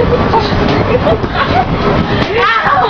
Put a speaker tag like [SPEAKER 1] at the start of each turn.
[SPEAKER 1] Detergent.
[SPEAKER 2] Ah!